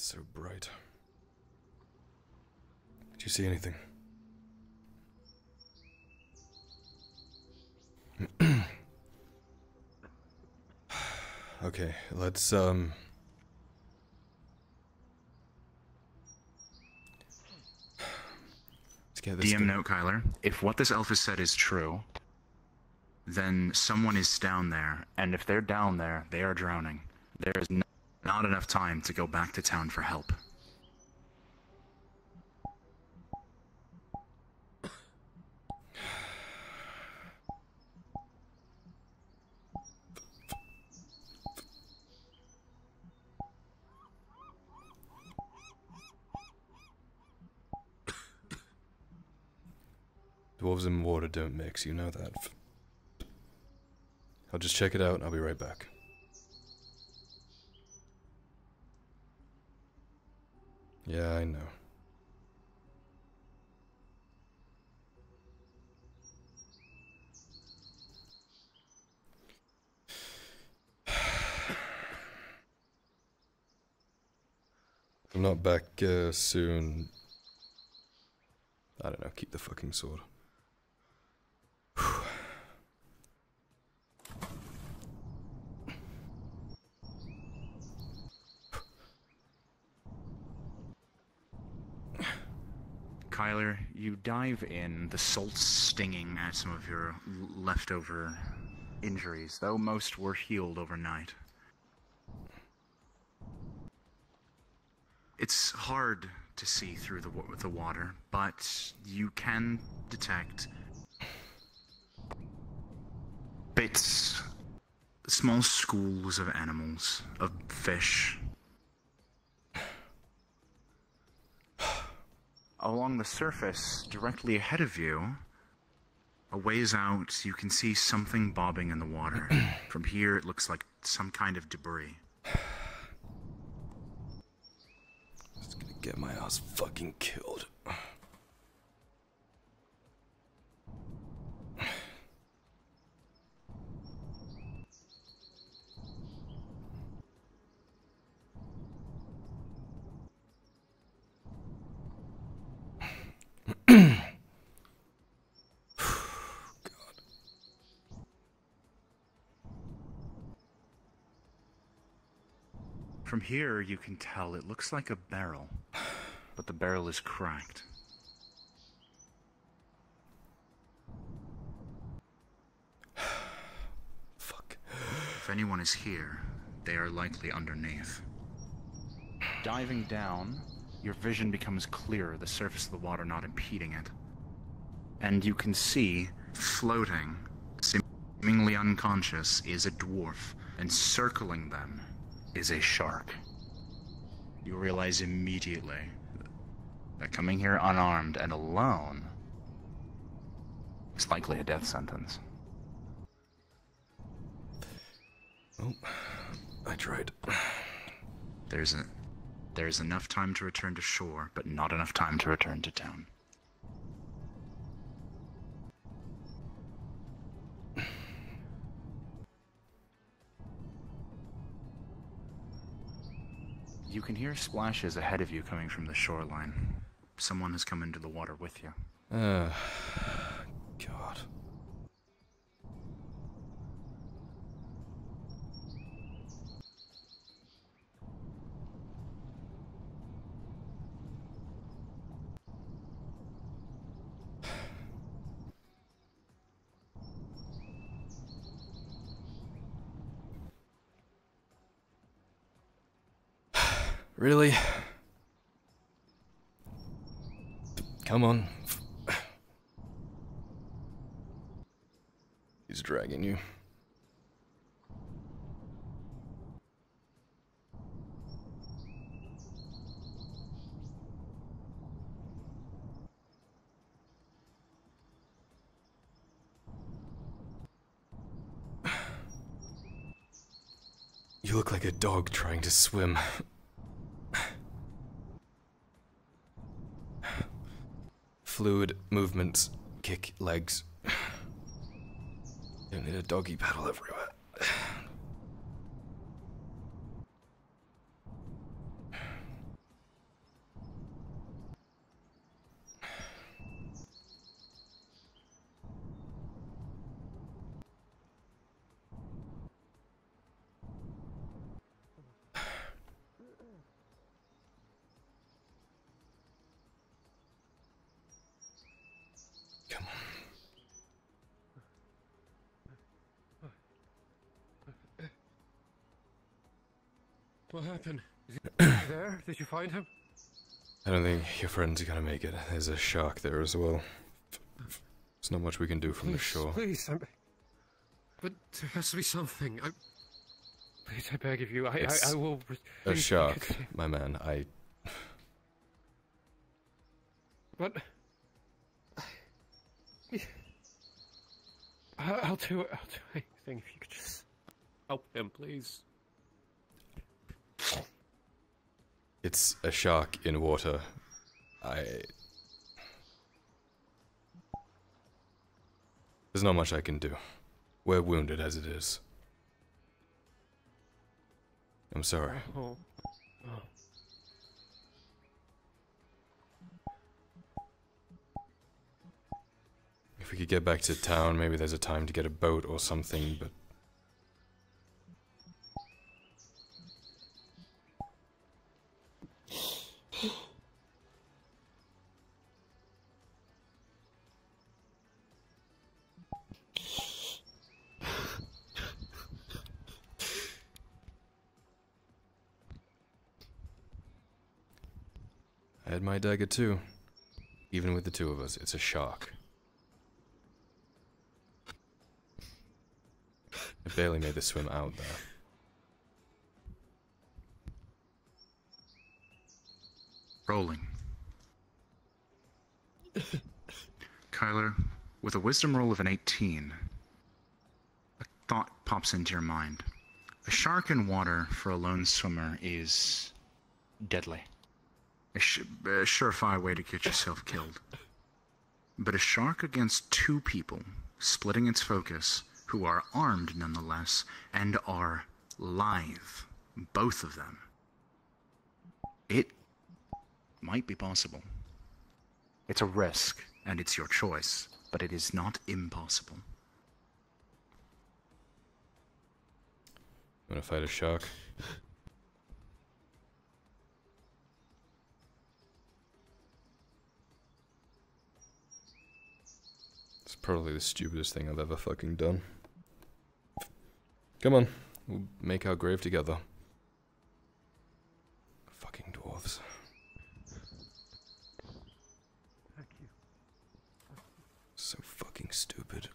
It's so bright. Did you see anything? okay, let's um Let's get this DM note, Kyler. If what this elf has said is true, then someone is down there, and if they're down there, they are drowning. There is n- not enough time to go back to town for help. Dwarves and water don't mix, you know that. I'll just check it out and I'll be right back. Yeah, I know. I'm not back uh, soon. I don't know, keep the fucking sword. Kyler, you dive in, the salt stinging at some of your leftover injuries, though most were healed overnight. It's hard to see through the, the water, but you can detect bits, small schools of animals, of fish, along the surface, directly ahead of you, a ways out, you can see something bobbing in the water. From here, it looks like some kind of debris. It's gonna get my ass fucking killed. From here, you can tell it looks like a barrel, but the barrel is cracked. Fuck. If anyone is here, they are likely underneath. Diving down, your vision becomes clearer, the surface of the water not impeding it. And you can see, floating, seemingly unconscious, is a dwarf, encircling them is a shark. You realize immediately that coming here unarmed and alone is likely a death sentence. Oh, I tried. There's a there's enough time to return to shore, but not enough time to return to town. You can hear splashes ahead of you coming from the shoreline. Someone has come into the water with you. Uh, God. Really? Come on. He's dragging you. You look like a dog trying to swim. Fluid movements, kick legs. Don't need a doggy paddle everywhere. Come on. What happened? Is he there? Did you find him? I don't think your friends gonna make it. There's a shark there as well. There's not much we can do from the shore. Please, I'm... But there has to be something. I... Please, I beg of you. I, I, I will. A shark, my man. I. do. I'll do anything if you could just help him, please. It's a shark in water. I. There's not much I can do. We're wounded as it is. I'm sorry. Oh. oh. If we could get back to town, maybe there's a time to get a boat or something, but. I had my dagger too. Even with the two of us, it's a shark. Barely made the swim out there. Rolling. Kyler, with a wisdom roll of an 18, a thought pops into your mind. A shark in water for a lone swimmer is deadly. A, sh- a surefire way to get yourself killed. But a shark against two people, splitting its focus, who are armed nonetheless, and are live, both of them. It might be possible. It's a risk, and it's your choice, but it is not impossible. Wanna fight a shark? It's probably the stupidest thing I've ever fucking done. Come on, we'll make our grave together. Fucking dwarves. Thank you. So fucking stupid.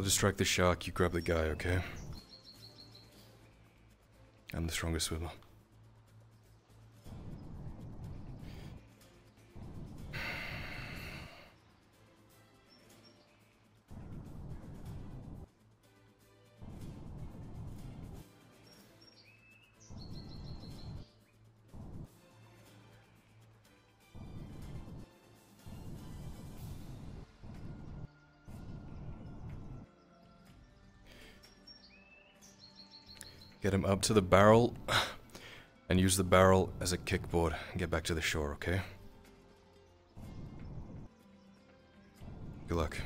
I'll distract the shark, you grab the guy, okay? I'm the strongest swimmer. Get him up to the barrel and use the barrel as a kickboard and get back to the shore, okay? Good luck.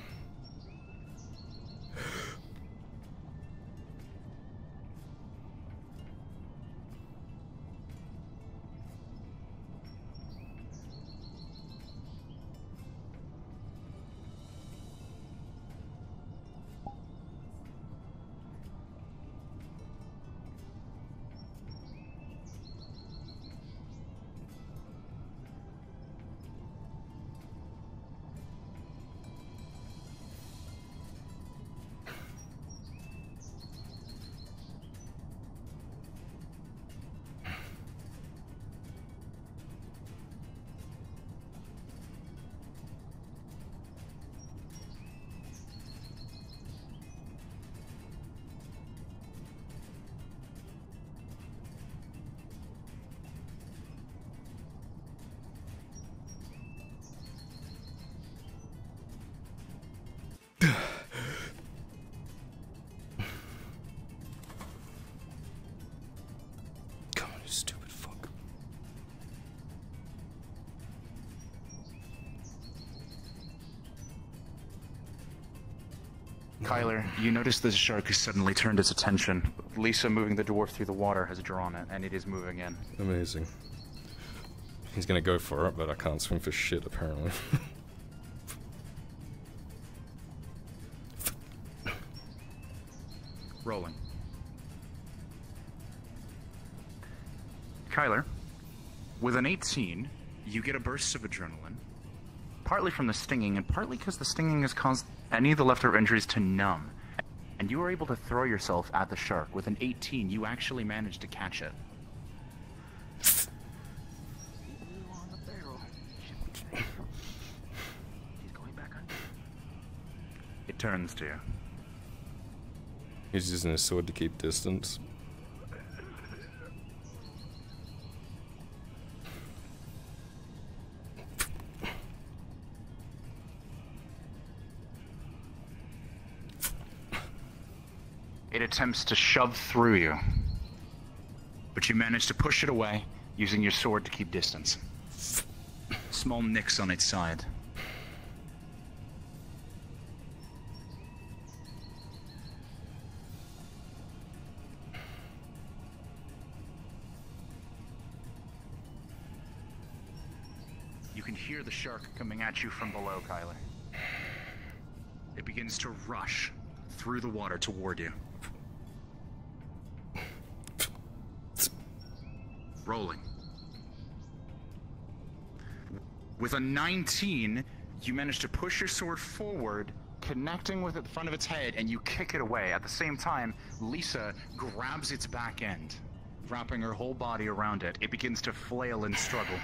Kyler, you notice the shark has suddenly turned its attention. Lisa moving the dwarf through the water has drawn it, and it is moving in. Amazing. He's gonna go for it, but I can't swim for shit apparently. Rolling. Kyler, with an 18, you get a burst of adrenaline, partly from the stinging, and partly because the stinging has caused any of the leftover injuries to numb. And you are able to throw yourself at the shark. With an 18, you actually manage to catch it. It turns to you. He's using his sword to keep distance. It attempts to shove through you, but you manage to push it away using your sword to keep distance. Small nicks on its side. You can hear the shark coming at you from below, Kyler. It begins to rush through the water toward you. Rolling. With a 19, you manage to push your sword forward, connecting with the front of its head, and you kick it away. At the same time, Lisa grabs its back end, wrapping her whole body around it. It begins to flail and struggle.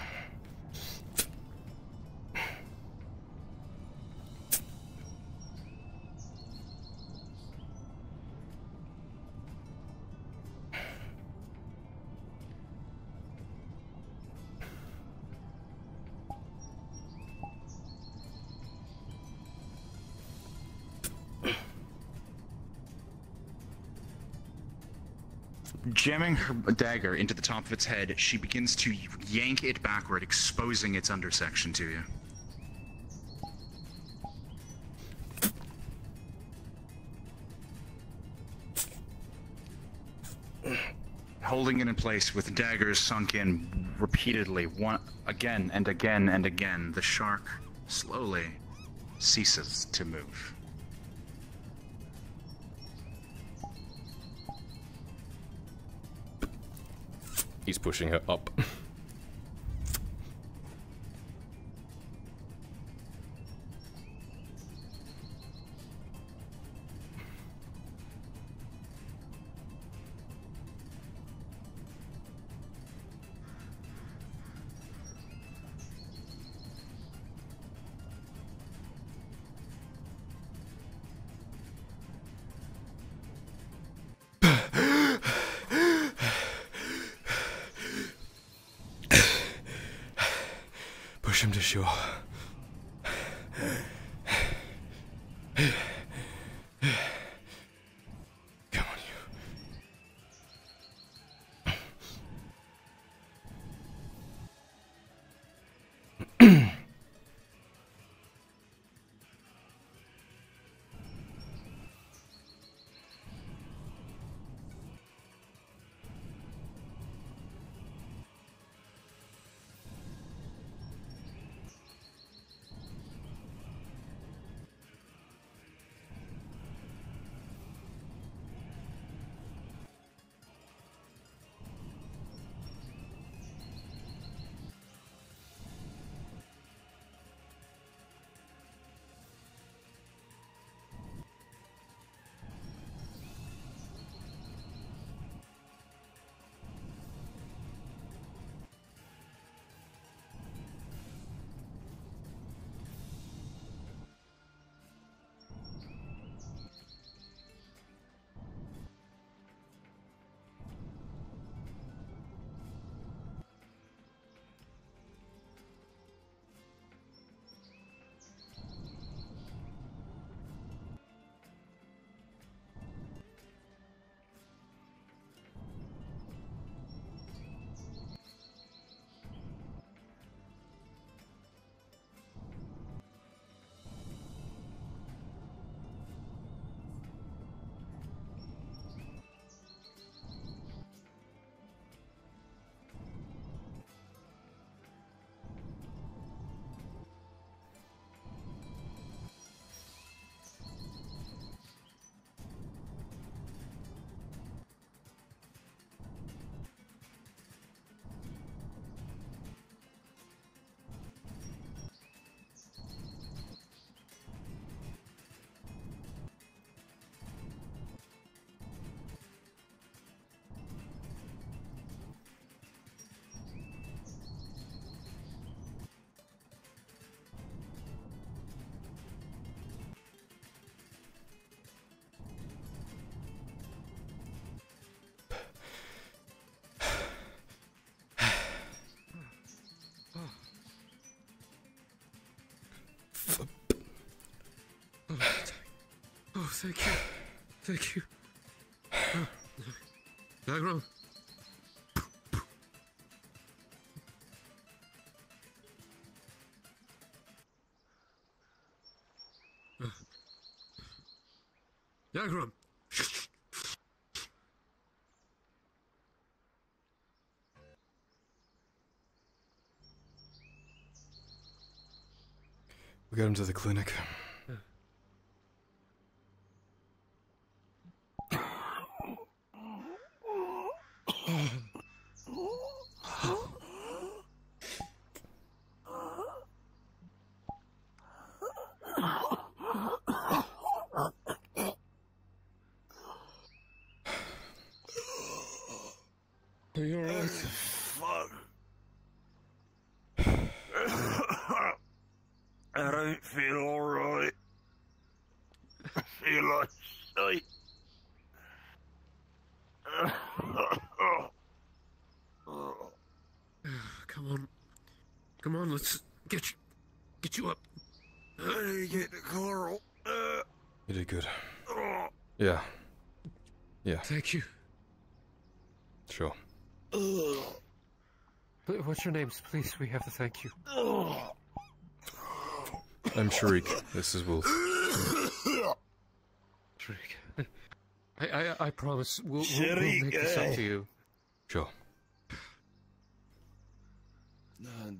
Jamming her dagger into the top of its head, she begins to yank it backward, exposing its undersection to you. Holding it in place with daggers sunk in repeatedly, one again and again and again, the shark slowly ceases to move. He's pushing her up. Push thank you. Thank you. Oh, Dagron. Dagron. We got him to the clinic. Are you alright? Fuck. I don't feel alright. I feel like shit. Come on. Come on, let's get you get you up. I need to get to Coral. Uh, You did good. oh, Yeah. Yeah, Thank you. sure. oh, Wh- What's your names, please? We have to thank you. I'm Sharik. This is Wolf. Drake. I, I, I promise we'll, we'll, we'll make this up to you. Sure.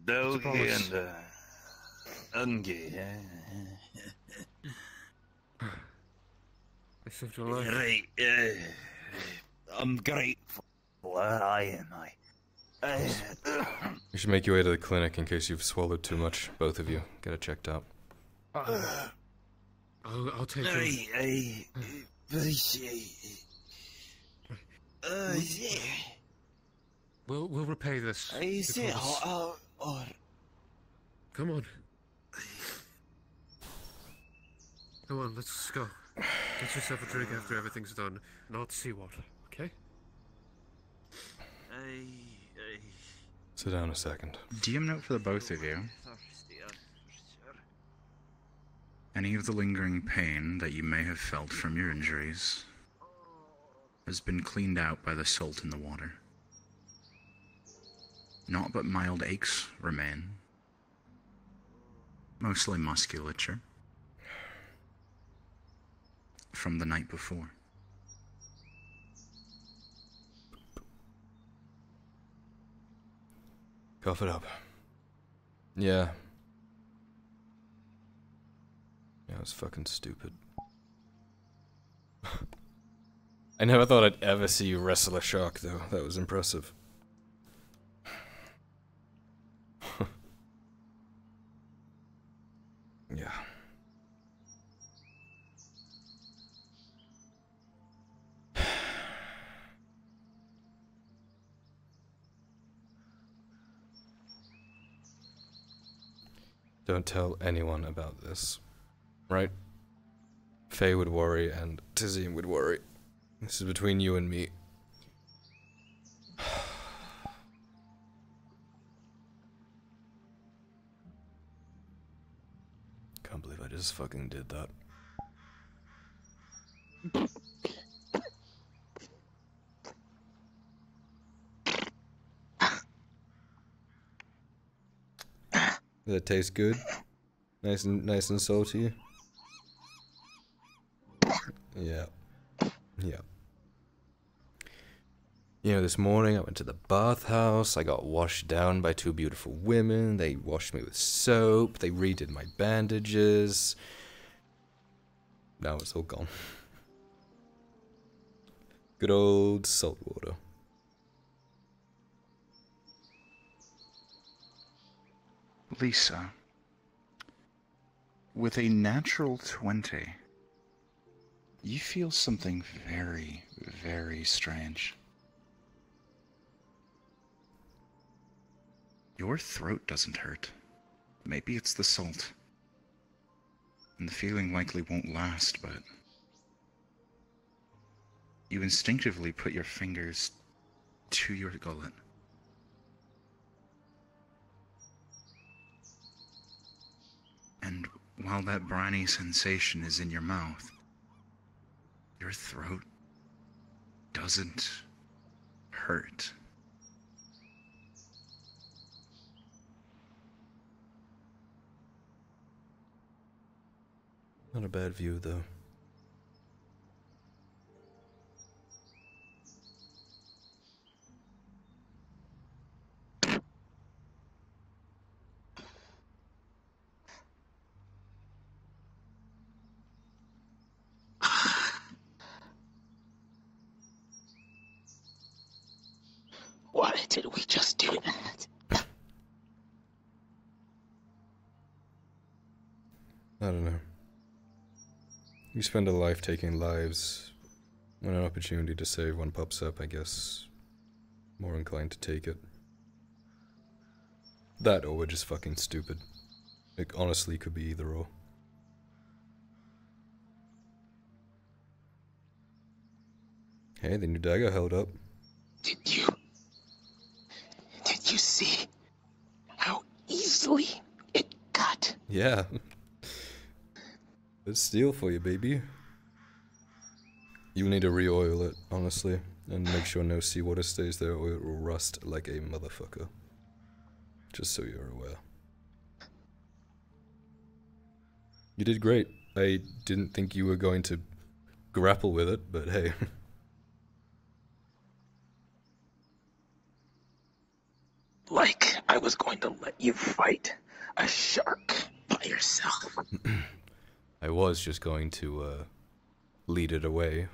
Doggy promise. and uh, Ungy. eh? I saved your life. Right, uh, I'm grateful. Where I am. I. Uh, You should make your way to the clinic in case you've swallowed too much. Both of you. Get it checked out. Uh, I'll, I'll take I, you. I appreciate it. Uh, yeah. We'll, we'll repay this. Is it hot out or Come on. Come on, let's go. Get yourself a drink after everything's done. Not seawater, okay? I, I Sit down a second. DM note for the both of you. Any of the lingering pain that you may have felt from your injuries has been cleaned out by the salt in the water. Naught but mild aches remain, mostly musculature from the night before. Cough it up. Yeah. Yeah, it was fucking stupid. I never thought I'd ever see you wrestle a shark, though. That was impressive. yeah. Don't tell anyone about this. Right? Faye would worry and Tizzy would worry. This is between you and me. Can't believe I just fucking did that. Does it taste good? Nice and nice and salty. Yeah. Yeah. You know, this morning I went to the bathhouse. I got washed down by two beautiful women. They washed me with soap. They redid my bandages. Now it's all gone. Good old salt water. Lisa, with a natural 20, you feel something very, very strange. Your throat doesn't hurt. Maybe it's the salt. And the feeling likely won't last, but. You instinctively put your fingers to your gullet. And while that briny sensation is in your mouth, your throat doesn't hurt. Not a bad view, though. Why did we just do that? I don't know. You spend a life taking lives. When an opportunity to save one pops up, I guess more inclined to take it. That or we're just fucking stupid. It honestly could be either or. Hey, the new dagger held up. Did you. You see how easily it cut? Yeah. It's steel for you, baby. You need to re-oil it, honestly, and make sure no seawater stays there or it will rust like a motherfucker. Just so you're aware. You did great. I didn't think you were going to grapple with it, but hey. Like I was going to let you fight a shark by yourself. I was just going to uh, lead it away,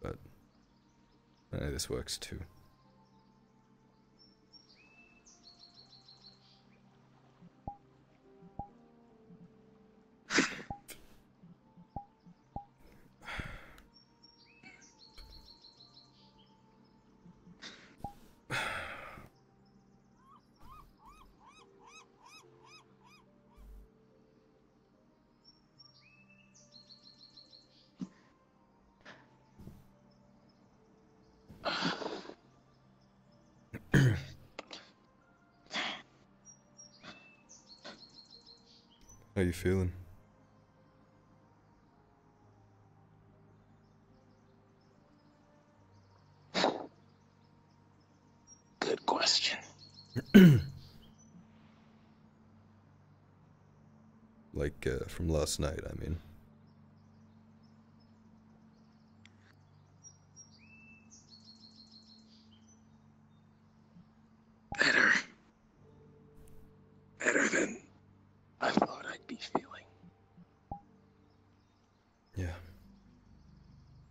but uh, this works too. How you feeling? Good question. Like uh, from last night, I mean. Better. Better than I thought I'd be feeling. Yeah.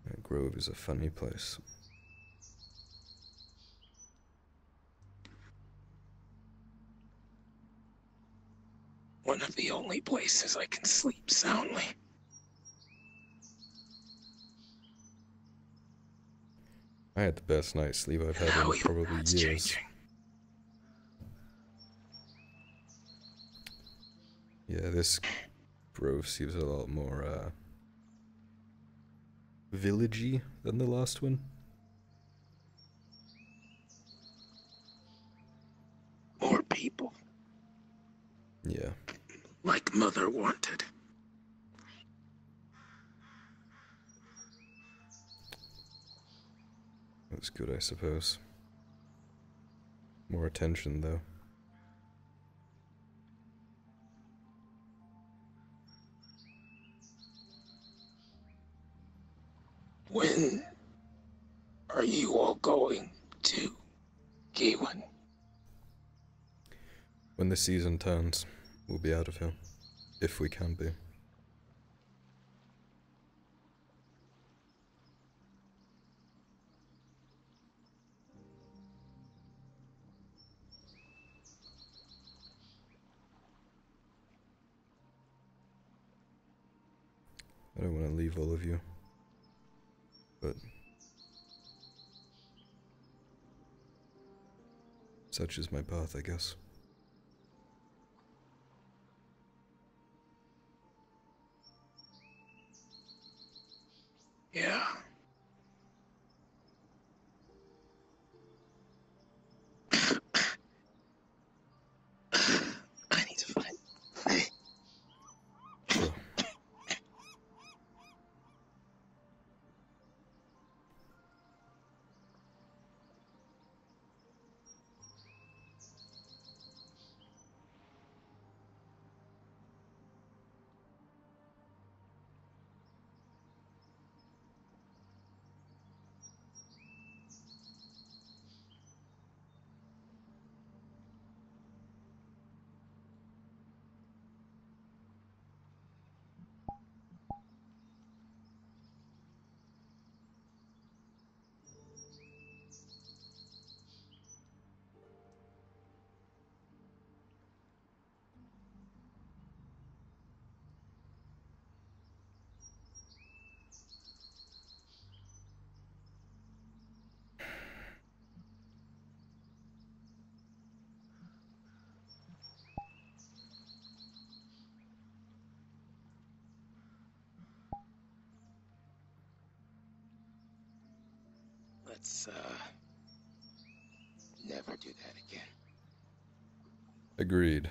That Grove is a funny place. One of the only places I can sleep soundly. I had the best night's sleep I've had in probably years. changing. Yeah, this Grove seems a lot more uh villagey than the last one. More people, Yeah. like Mother wanted. That's good, I suppose. More attention, though. When are you all going to Gaywin? When the season turns, we'll be out of here. If we can be. I don't want to leave all of you. But. Such is my path, I guess. Yeah. I need to find. I, let's uh never do that again. Agreed.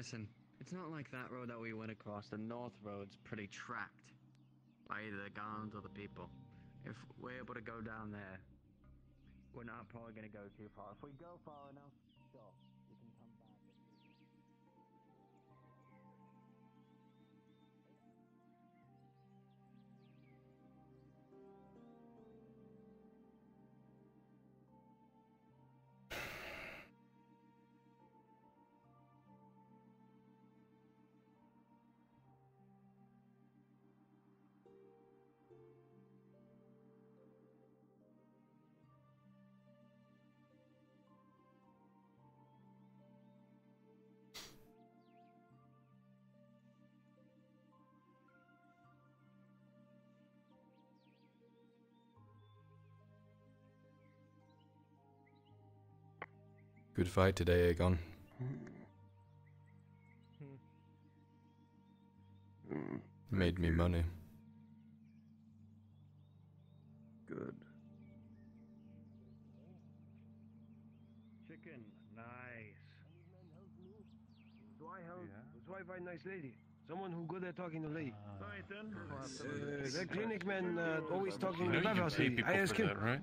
Listen, it's not like that road that we went across. The north road's pretty tracked by either the guns or the people. If we're able to go down there, we're not probably gonna go too far. If we go far enough, sure, Good fight today, Aegon. Made me money. Good. Chicken, nice. Do I help? Do I find nice lady? Someone who good at talking to lady. Alright then. Uh, the clinic man uh, always talking You to the know you bathhouse lady. I ask him. that, right?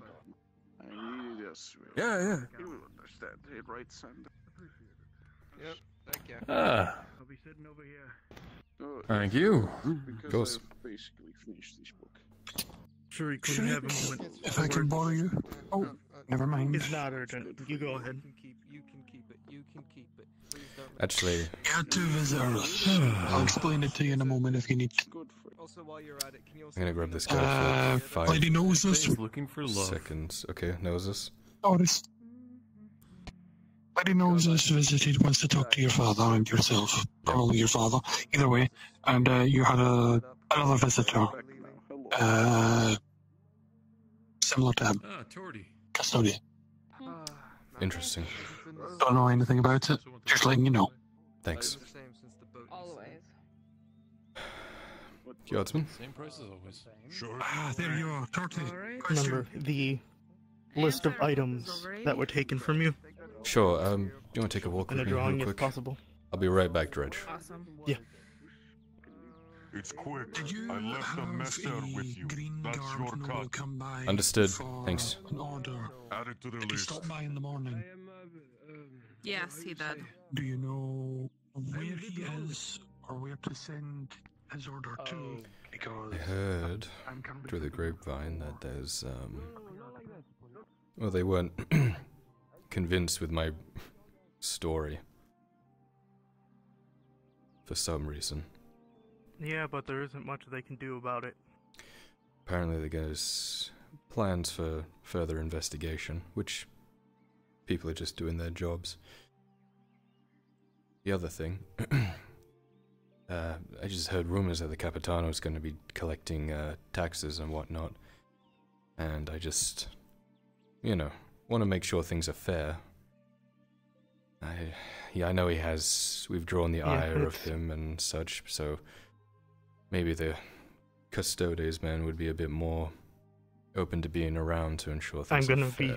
I needed a swim. Yeah, yeah. You will understand it, right, Sander? Yep, thank you. Ah, I'll be sitting over here. Uh, thank you. because Goes. I've basically finished this book. Sure, you can have a moment. If I can borrow you. Oh, never mind. It's not urgent. You go ahead. You can keep. You can keep it. Please don't. Actually, Yeah, two visitors. I'll explain it to you in a moment if you need. Good for Also, while you're at it, can you also I'm gonna grab this guy Uh, for five Lady Noses. He's looking for love. seconds. Okay, noses. Doris. Lady Noses visited wants to talk to your father and yourself. Probably your father. Either way. And uh, you had a another visitor. back now. Hello. Uh, similar to him. Ah, Custodian. Ah, Interesting. Don't know anything about it. Just letting you know. Thanks. Yardsman? Same price as always. Sure. Ah, there you are. Torty. Remember the list of items that were taken from you Sure. Um, do you want to take a walk and a with me real drawing if possible. I'll be right back, Dredge. Awesome. It's quick. Did you I left a have messer a with you. green That's your noble cut. come by Understood. Thanks. An order. Add it to the Did list. stop by in the morning? Yes, he did. Do you know where he is or where to send his order to? Because I heard I'm coming through the grapevine that there's um. Well, they weren't convinced with my story for some reason. Yeah, but there isn't much they can do about it. Apparently, there's plans for further investigation, which people are just doing their jobs. The other thing, uh, I just heard rumors that the Capitano is going to be collecting uh, taxes and whatnot, and I just, you know, want to make sure things are fair. I, yeah, I know he has. We've drawn the Yeah, ire of him and such, so maybe the Custodes man would be a bit more open to being around to ensure I'm things are gonna be.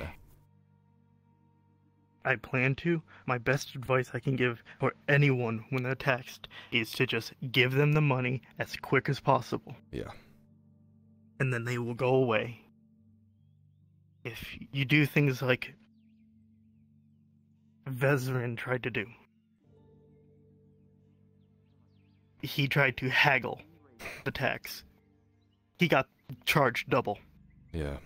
I plan to. My best advice I can give for anyone when they're taxed is to just give them the money as quick as possible, Yeah, and then they will go away. If you do things like Vezrin tried to do, he tried to haggle the tax. He got charged double. yeah.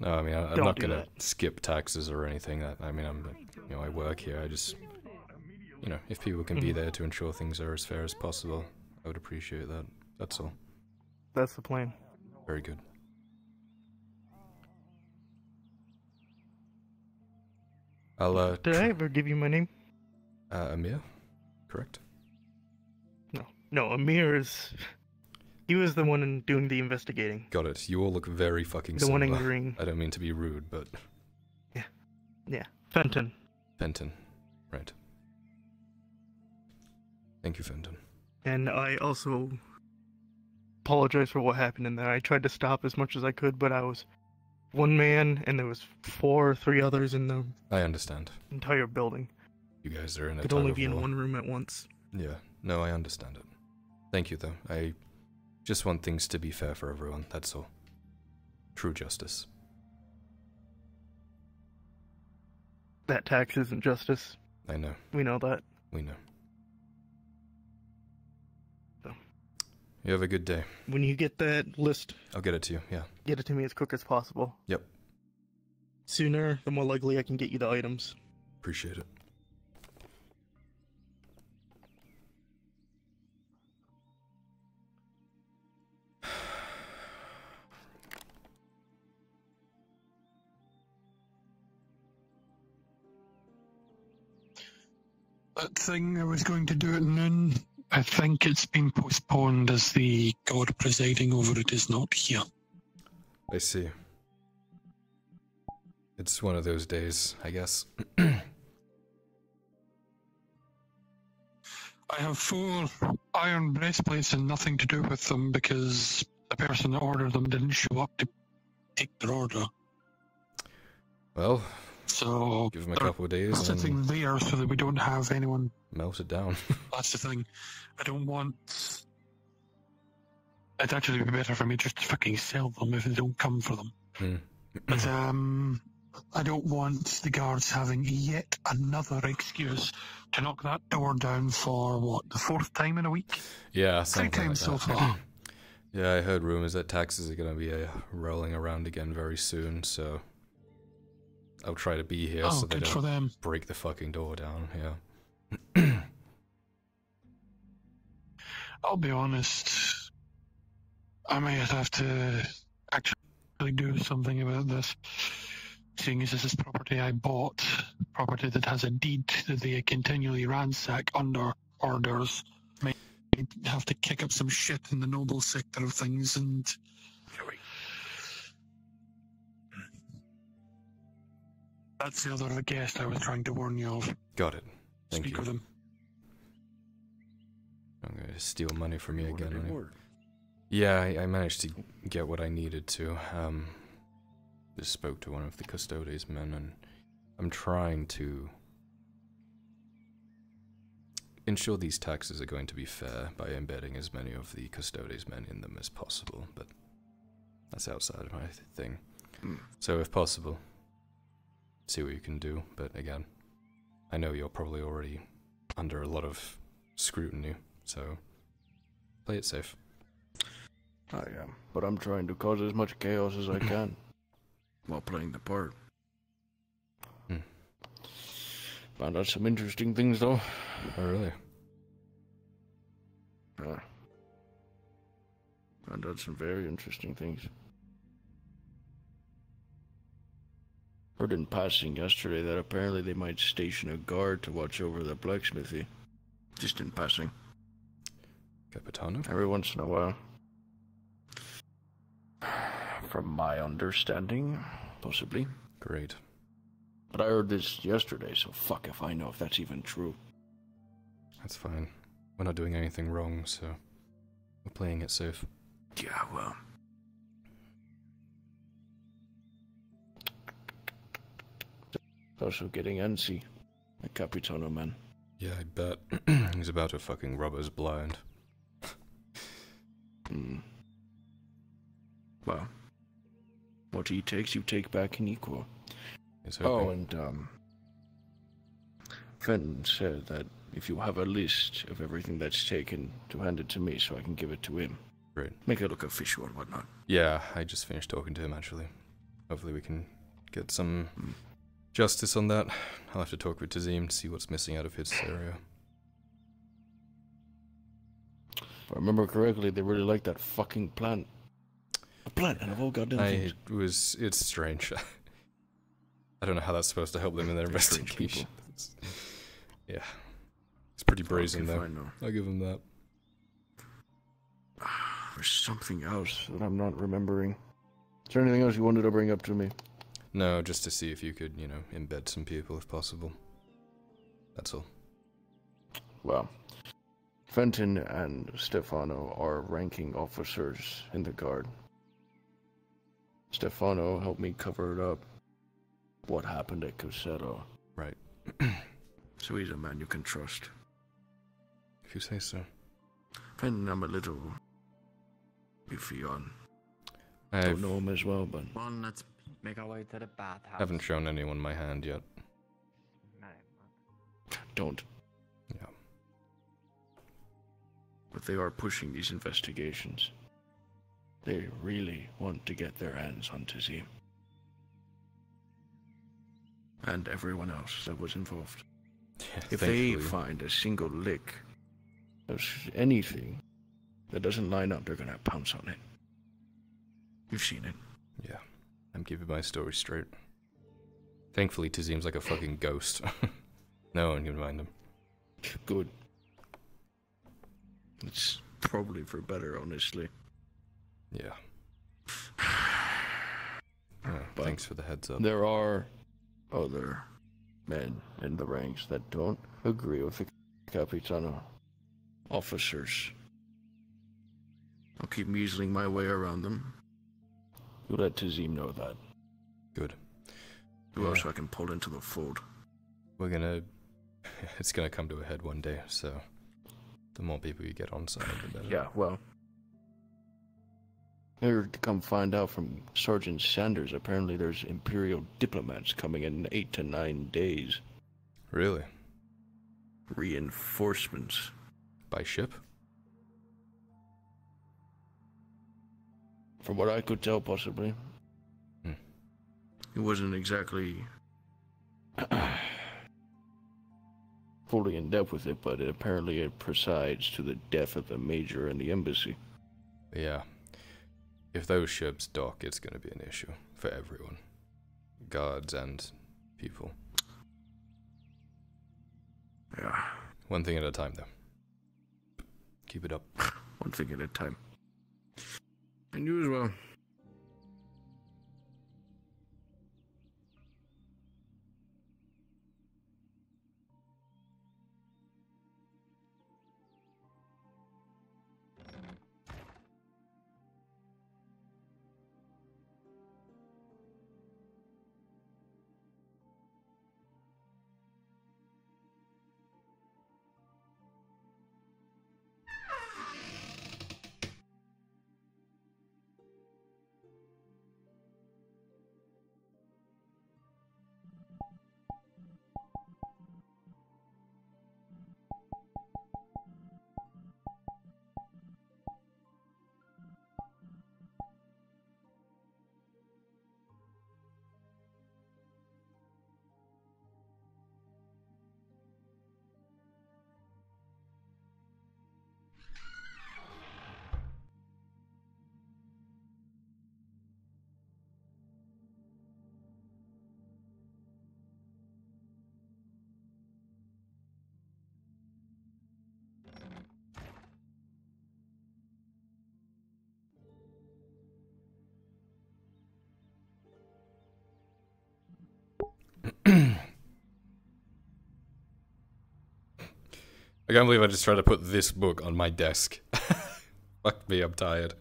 No, I mean, I, I'm Don't gonna skip taxes or anything. I, I mean, I'm, you know, I work here. I just, you know, if people can be Mhm. there to ensure things are as fair as possible, I would appreciate that. That's all. That's the plan. Very good. I'll, uh, Did I ever give you my name? uh, Amir, correct? No. No, Amir is. He was the one doing the investigating. Got it. You all look very fucking The one in green. I don't mean to be rude, but Yeah. Yeah. Fenton. Fenton, right? Thank you, Fenton. And I also apologize for what happened in there. I tried to stop as much as I could, but I was one man and there was four or three others in the I understand. entire building. You guys are in a Could only be in one room at once. Yeah, no, I understand it. Thank you, though. I just want things to be fair for everyone, that's all. True justice. That tax isn't justice. I know, We know that. we know. So. You have a good day. When you get that list, I'll get it to you, yeah. get it to me as quick as possible. Yep, Sooner, the more likely I can get you the items. appreciate it. That thing I was going to do at noon, I think it's been postponed as the god presiding over it is not here. I see. It's one of those days, I guess. I have four iron breastplates and nothing to do with them because the person that ordered them didn't show up to take their order. Well, So give them a couple of days sitting then there so that we don't have anyone. melt it down. That's the thing. I don't want. It'd actually be better for me just to fucking sell them if they don't come for them. Hmm. But um, I don't want the guards having yet another excuse to knock that door down for what the fourth time in a week. Yeah, three like times so far. Yeah, I heard rumors that taxes are going to be uh, rolling around again very soon, so I'll try to be here Oh, so they don't for them. break the fucking door down. Yeah. I'll be honest. I may have to actually do something about this. Seeing as this is property I bought, property that has a deed that they continually ransack under orders, may have to kick up some shit in the noble sector of things and. That's the other guest I was trying to warn you of. Got it. Thank Speak you. with him. I'm going to steal money from you again. wanted aren't you? Yeah, I, I managed to get what I needed to. Um, just spoke to one of the custodes men, and I'm trying to ensure these taxes are going to be fair by embedding as many of the custodes men in them as possible. But that's outside of my thing. Hmm. So, if possible, see what you can do. But again, I know you're probably already under a lot of scrutiny, so play it safe. I am, but I'm trying to cause as much chaos as I can while playing the part. Hmm. Found out some interesting things though. Oh, really? Uh, found out some very interesting things. Heard in passing yesterday that apparently they might station a guard to watch over the blacksmithy. Just in passing. Capitano? Every once in a while. From my understanding, possibly. Great. But I heard this yesterday, so fuck if I know if that's even true. That's fine. We're not doing anything wrong, so we're playing it safe. Yeah, well. Also getting antsy. The Capitano man. Yeah, I bet. He's about to fucking rub us blind. Hmm. Well. What he takes, you take back in equal. Oh, and, um. Fenton said that if you have a list of everything that's taken, to hand it to me so I can give it to him. Great. Make it look official and whatnot. Yeah, I just finished talking to him actually. Hopefully we can get some Hmm. Justice on that. I'll have to talk with Tazim to see what's missing out of his area. If I remember correctly, they really like that fucking plant. A plant, and of all goddamn I things. it was it's strange. I don't know how that's supposed to help them in their investigation. Yeah. It's pretty brazen though. I know. I'll give him that. Ah, there's something else that I'm not remembering. Is there anything else you wanted to bring up to me? No, just to see if you could, you know, embed some people if possible. That's all. Well, Fenton and Stefano are ranking officers in the guard. Stefano helped me cover it up. What happened at Cusero. Right. So he's a man you can trust. If you say so. Fenton, I'm a little iffy on. I Don't know him as well, but One, let's make our way to the bathhouse. haven't shown anyone my hand yet. don't. Yeah. But they are pushing these investigations. They really want to get their hands on Tizzy. And everyone else that was involved. if they find a single lick of anything that doesn't line up, they're gonna pounce on it. You've seen it. Yeah. I'm keeping my story straight. Thankfully, Tazim's like a fucking ghost. no one can find him. Good. It's probably for better, honestly. Yeah. Yeah, thanks for the heads up. There are other men in the ranks that don't agree with the Capitano. Officers. I'll keep measling my way around them. You let Tazim know that. Good. Who Yeah. else I can pull into the fold? We're gonna. It's gonna come to a head one day, so. The more people you get on side, the better. Yeah, well. Here to come find out from Sergeant Sanders. Apparently, there's Imperial diplomats coming in eight to nine days. Really? Reinforcements. By ship? From what I could tell, possibly. Hmm. It wasn't exactly fully in depth with it, but it apparently it presides to the death of the major and the embassy. Yeah. If those ships dock, it's going to be an issue for everyone guards and people. Yeah. One thing at a time, though. Keep it up. One thing at a time. And you as well. I can't believe I just tried to put this book on my desk. Fuck me, I'm tired.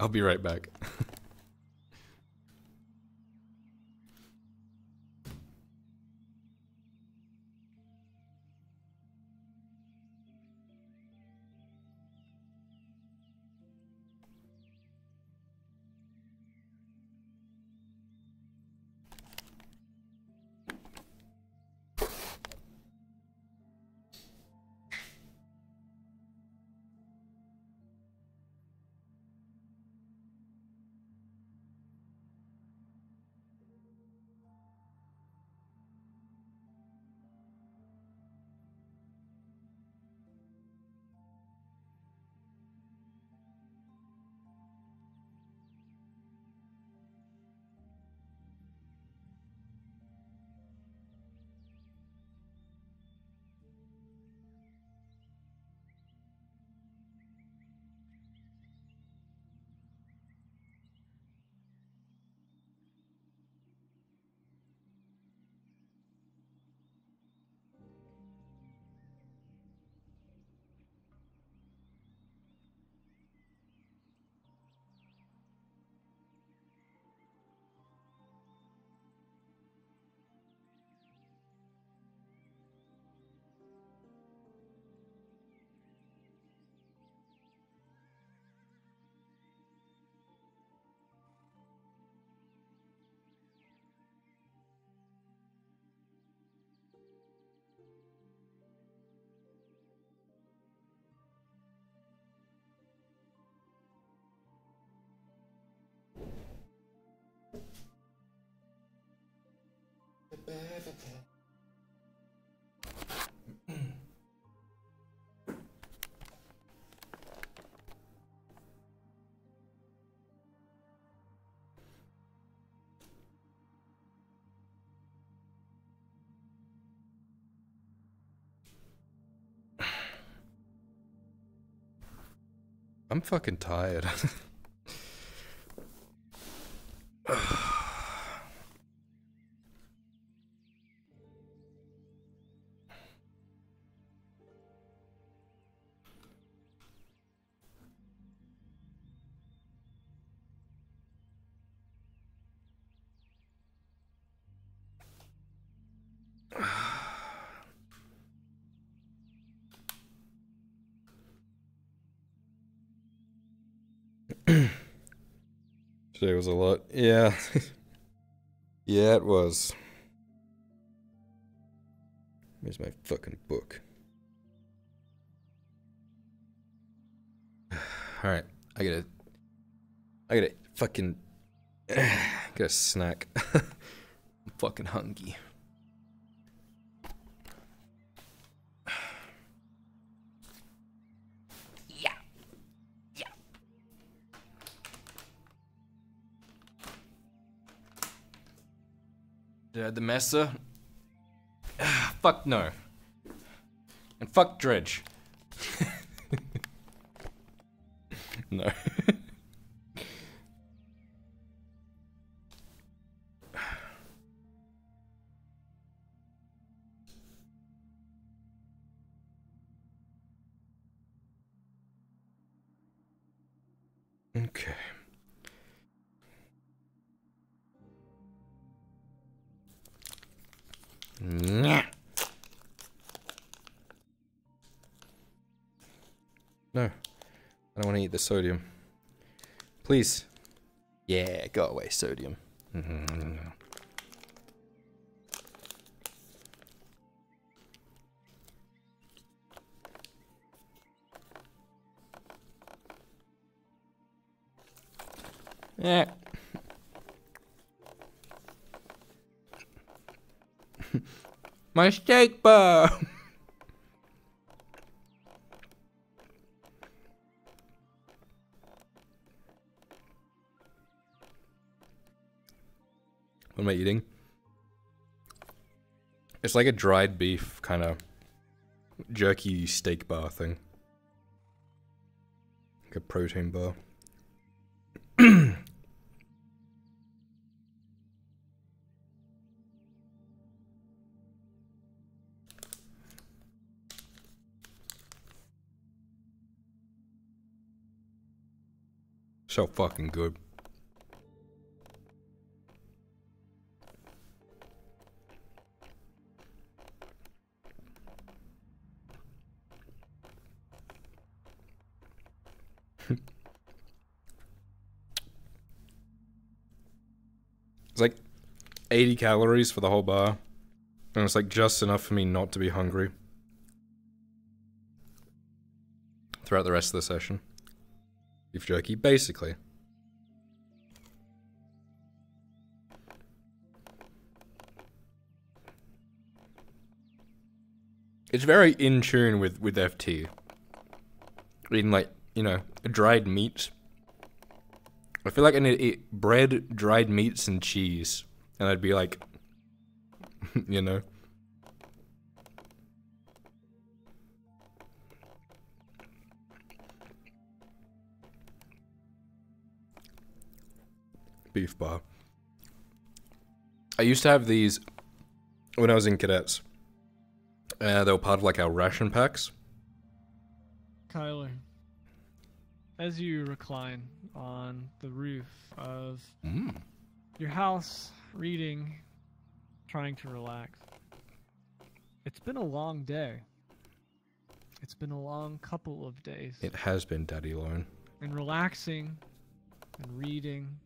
I'll be right back. I'm fucking tired. Today was a lot. Yeah. yeah, it was. Where's my fucking book? Alright, I gotta. I gotta fucking. get a snack. I'm fucking hungry. The messer? fuck no. And fuck Dredge. no. The sodium. Please. Yeah, go away, sodium. Mm-hmm. Yeah. My steak bar. What am I eating? It's like a dried beef kind of jerky steak bar thing. Like a protein bar. So fucking good. It's like 80 calories for the whole bar. And it's like just enough for me not to be hungry. Throughout the rest of the session. Beef jerky, basically. It's very in tune with, with FT. Eating like, you know, dried meat. I feel like I need to eat bread, dried meats, and cheese. And I'd be like, you know. beef bar. I used to have these when I was in cadets. Uh, they were part of like our ration packs. Kyler, as you recline on the roof of Mm. your house, reading, trying to relax, it's been a long day. It's been a long couple of days. It has been Daddy Lauren. And relaxing and reading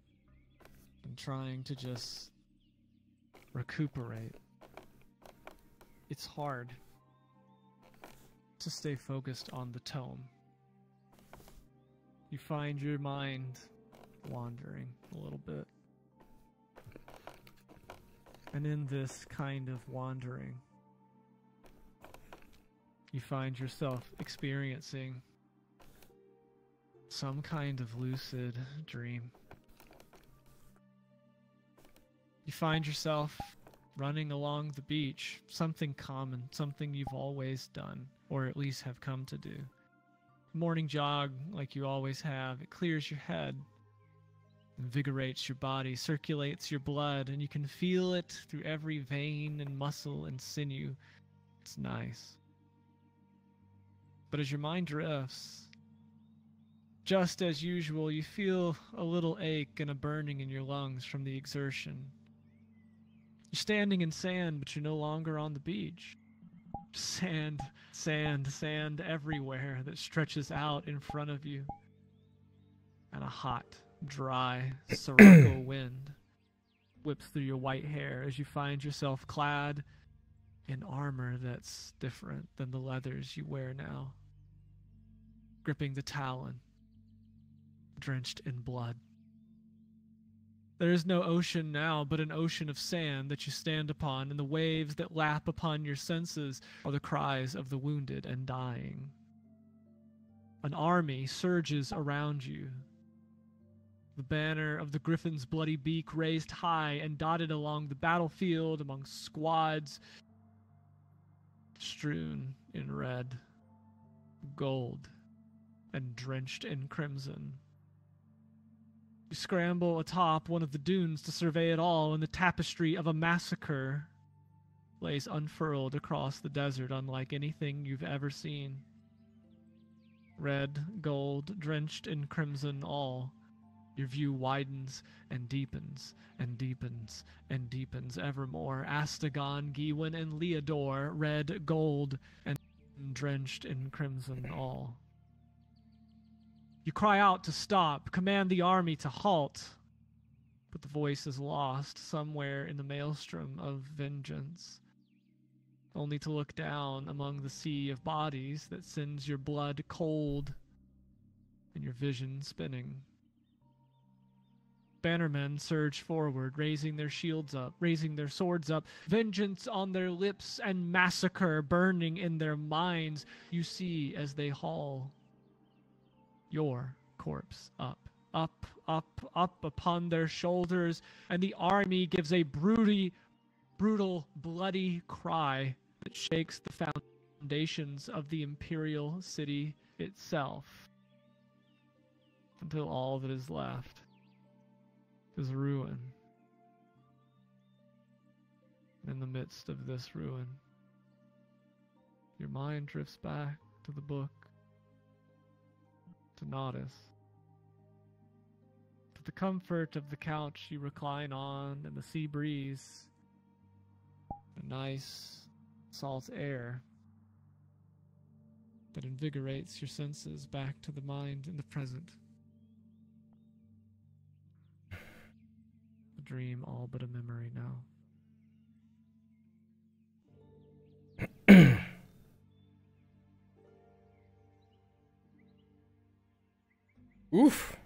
and trying to just recuperate. It's hard to stay focused on the tome. You find your mind wandering a little bit. And in this kind of wandering, you find yourself experiencing some kind of lucid dream. You find yourself running along the beach, something common, something you've always done, or at least have come to do. Morning jog, like you always have, it clears your head, invigorates your body, circulates your blood, and you can feel it through every vein and muscle and sinew. It's nice. But as your mind drifts, just as usual, you feel a little ache and a burning in your lungs from the exertion. You're standing in sand, but you're no longer on the beach. Sand, sand, sand everywhere that stretches out in front of you. And a hot, dry Sirocco wind whips through your white hair as you find yourself clad in armor that's different than the leathers you wear now, gripping the talon, drenched in blood. There is no ocean now, but an ocean of sand that you stand upon, and the waves that lap upon your senses are the cries of the wounded and dying. An army surges around you. The banner of the griffin's bloody beak raised high and dotted along the battlefield among squads strewn in red, gold, and drenched in crimson. Scramble atop one of the dunes to survey it all, and the tapestry of a massacre lays unfurled across the desert, unlike anything you've ever seen. Red, gold, drenched in crimson, all. Your view widens and deepens and deepens and deepens evermore. Astagon, Gewin, and Leodor, red, gold, and drenched in crimson, all. You cry out to stop, command the army to halt, but the voice is lost somewhere in the maelstrom of vengeance, only to look down among the sea of bodies that sends your blood cold and your vision spinning. Bannermen surge forward, raising their shields up, raising their swords up, vengeance on their lips and massacre burning in their minds. You see as they haul your corpse up, up, up, up upon their shoulders, and the army gives a broody, brutal, bloody cry that shakes the foundations of the imperial city itself until all that is left is ruin. In the midst of this ruin, your mind drifts back to the book, to Nautis, to the comfort of the couch you recline on and the sea breeze, the nice salt air that invigorates your senses back to the mind in the present. A dream, all but a memory now. Oof.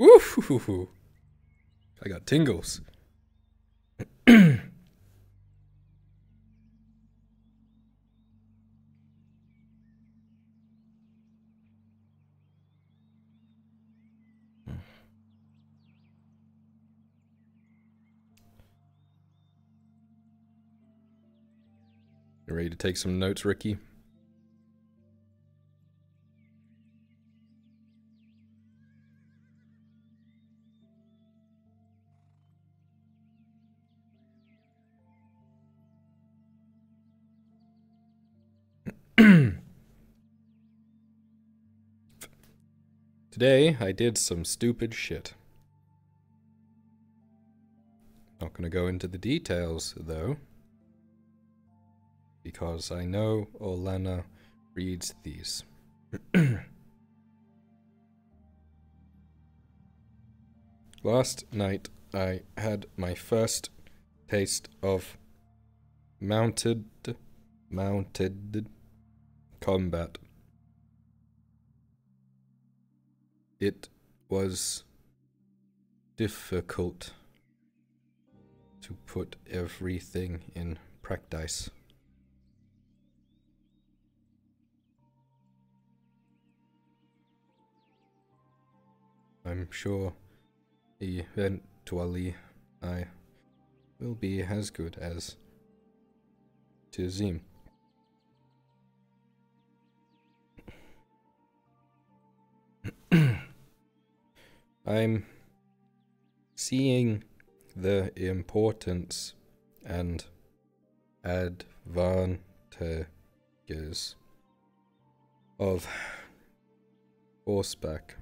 Oof. I got tingles. You ready to take some notes, Ricky? Today, I did some stupid shit. Not gonna go into the details, though. Because I know Olena reads these. Last night, I had my first taste of mounted mounted combat. It was difficult to put everything in practice. I'm sure eventually I will be as good as Tizim. I'm seeing the importance and advantages of horseback.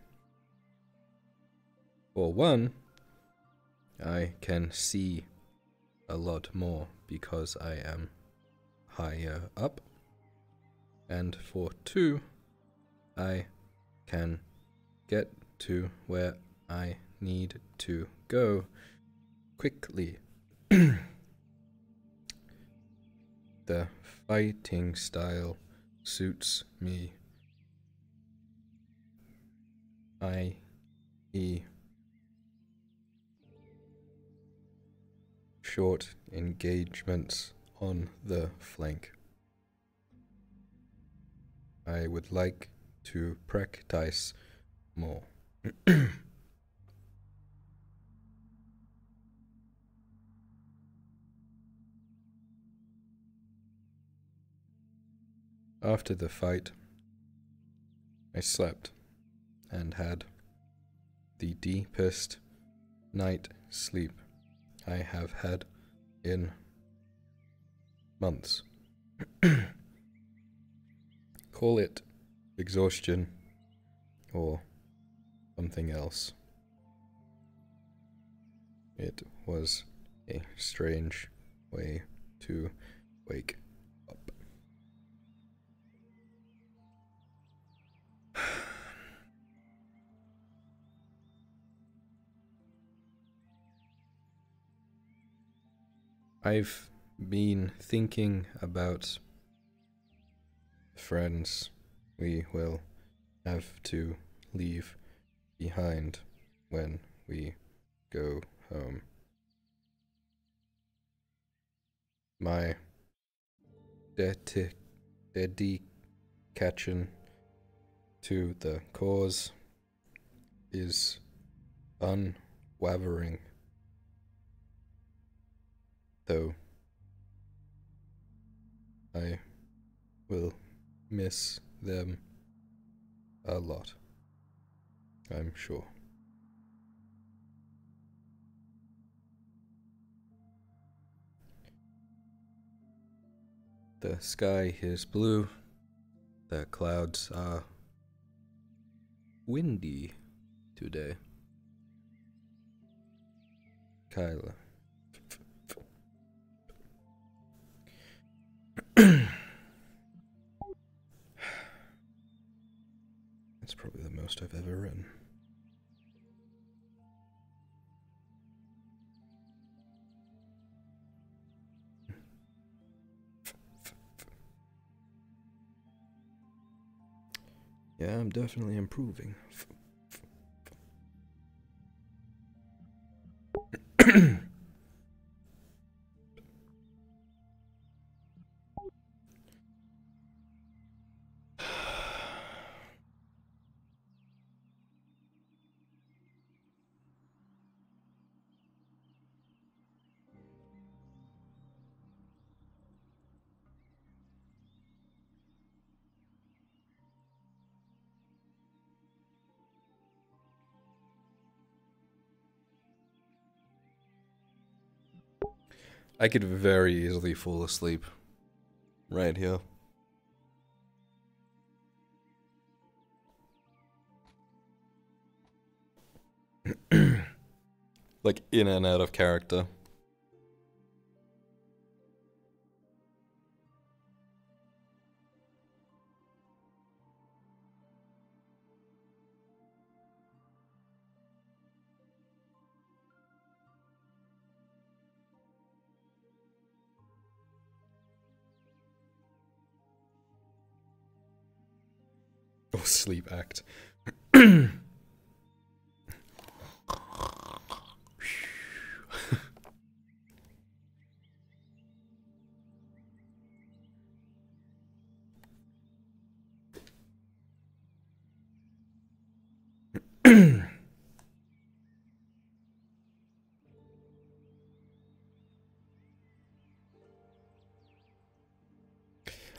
For one, I can see a lot more because I am higher up. And for two, I can get to where I need to go quickly. the fighting style suits me. I E short engagements on the flank. I would like to practice more. After the fight, I slept and had the deepest night sleep I have had in months. Call it exhaustion or something else. It was a strange way to wake I've been thinking about friends we will have to leave behind when we go home. My dedi- dedication to the cause is unwavering, though I will miss them a lot. I'm sure. The sky is blue. The clouds are windy today. Kyla. That's probably the most I've ever written. Yeah, I'm definitely improving. I could very easily fall asleep right here. like in and out of character. Or sleep act.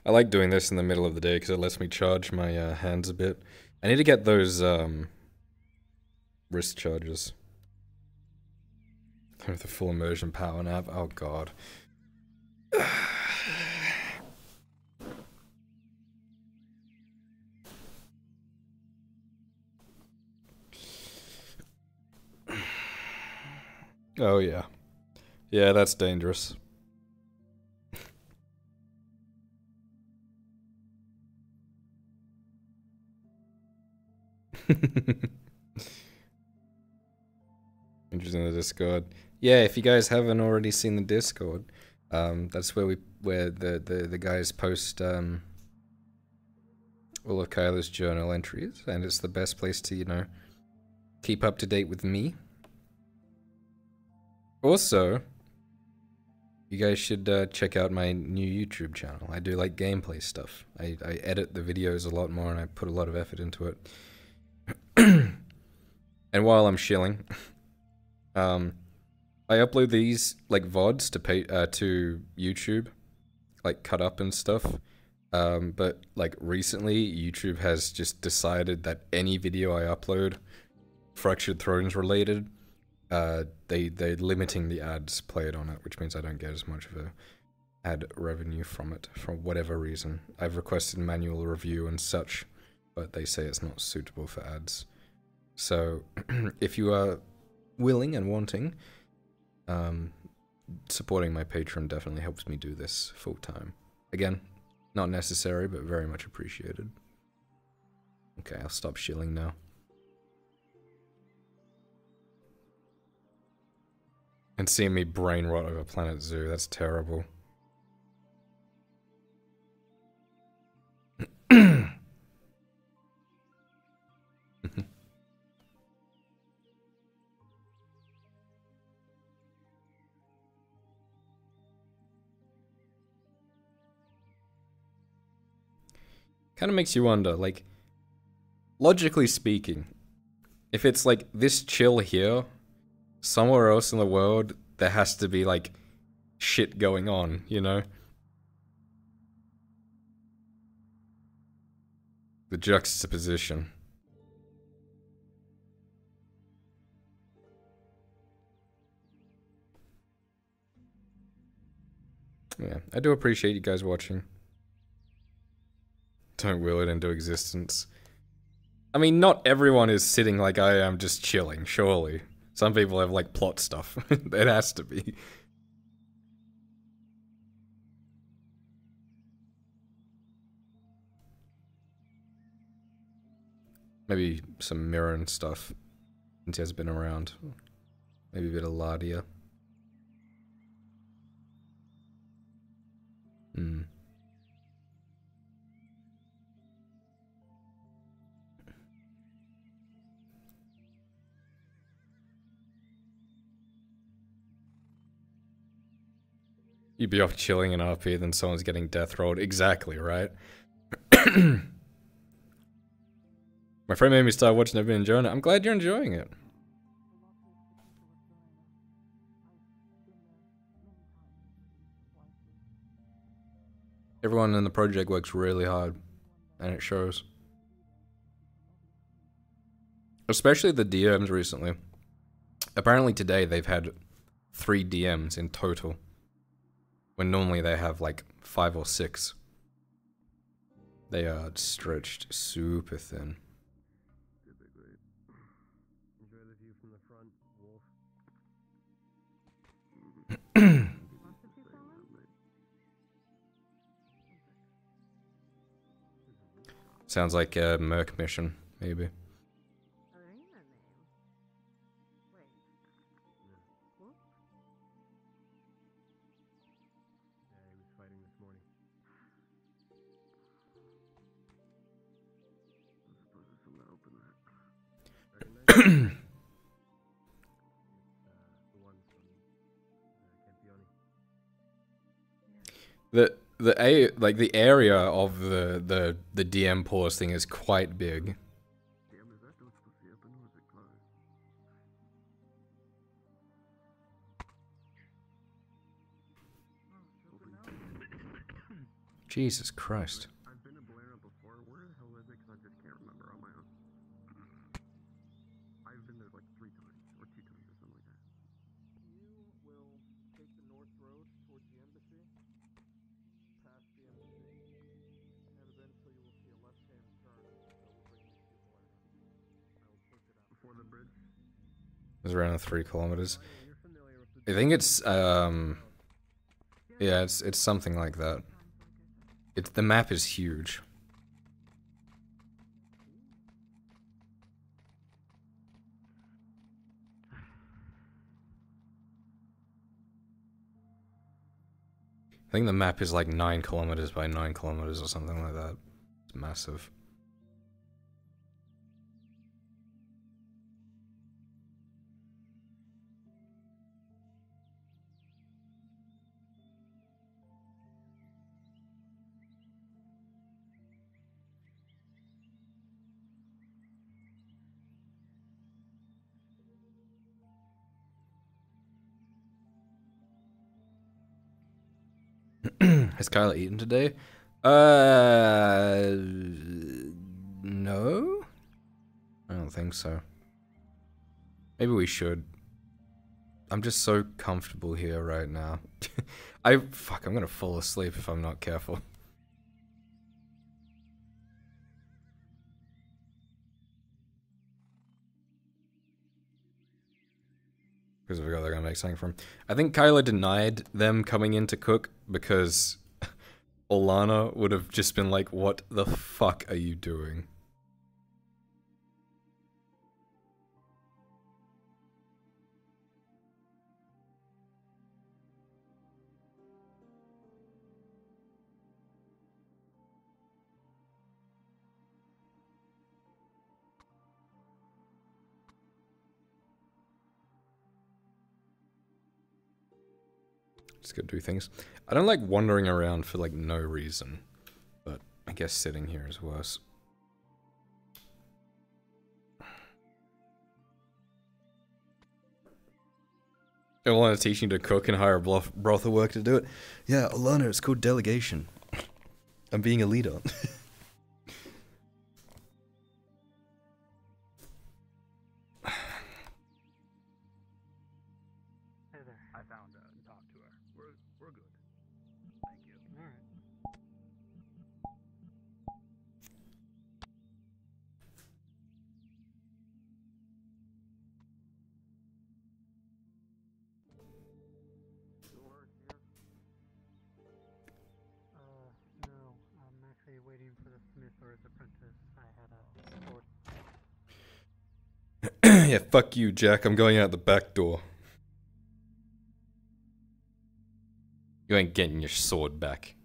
I like doing this in the middle of the day because it lets me charge my uh, hands a bit. I need to get those um, wrist chargers. With the full immersion power nap. Oh god. Oh yeah. Yeah, that's dangerous. Interesting the Discord. Yeah, if you guys haven't already seen the Discord, um, that's where we where the, the, the guys post um, all of Kyla's journal entries, and it's the best place to, you know, keep up to date with me. Also, you guys should uh, check out my new YouTube channel. I do like gameplay stuff. I, I edit the videos a lot more and I put a lot of effort into it. And while I'm shilling, um, I upload these like VODs to pay uh, to YouTube, like cut up and stuff. Um, but like recently, YouTube has just decided that any video I upload, Fractured Thrones related, uh, they they're limiting the ads played on it, which means I don't get as much of a ad revenue from it for whatever reason. I've requested manual review and such, but they say it's not suitable for ads. So, if you are willing and wanting, um, supporting my Patreon definitely helps me do this full time. Again, not necessary, but very much appreciated. Okay, I'll stop shilling now. And seeing me brain rot over Planet Zoo, that's terrible. kind of makes you wonder, like, logically speaking, if it's like this chill here, somewhere else in the world, there has to be like shit going on, you know? The juxtaposition. Yeah, I do appreciate you guys watching. Don't will it into existence. I mean, not everyone is sitting like I am just chilling, surely. Some people have like plot stuff. it has to be. Maybe some mirror and stuff. Since he has been around. Maybe a bit of Ladia. Hmm. You'd be off chilling in RP, then someone's getting death rolled. Exactly, right? My friend made me start watching. I've been enjoying it. I'm glad you're enjoying it. Everyone in the project works really hard, and it shows. Especially the DMs recently. Apparently today they've had three DMs in total. When normally they have like five or six. They are stretched super thin. Sounds like a Merc mission, maybe. The the a like the area of the the the DM pause thing is quite big. Jesus Christ. It's around three kilometers. I think it's um, yeah, it's it's something like that. It's the map is huge. I think the map is like 9 kilometers by 9 kilometers or something like that. It's massive. Has Kyla eaten today? Uh, no. I don't think so. Maybe we should. I'm just so comfortable here right now. I fuck. I'm gonna fall asleep if I'm not careful. Because I forgot they're gonna make something from. I think Kyla denied them coming in to cook because Olana would have just been like, "What the fuck are you doing?" Just go do things. I don't like wandering around for like no reason, but I guess sitting here is worse. Alana teaching to cook and hire a broth brothel worker to do it. Yeah, Alana, it's called delegation. I'm being a leader. fuck you, Jack. I'm going out the back door. You ain't getting your sword back.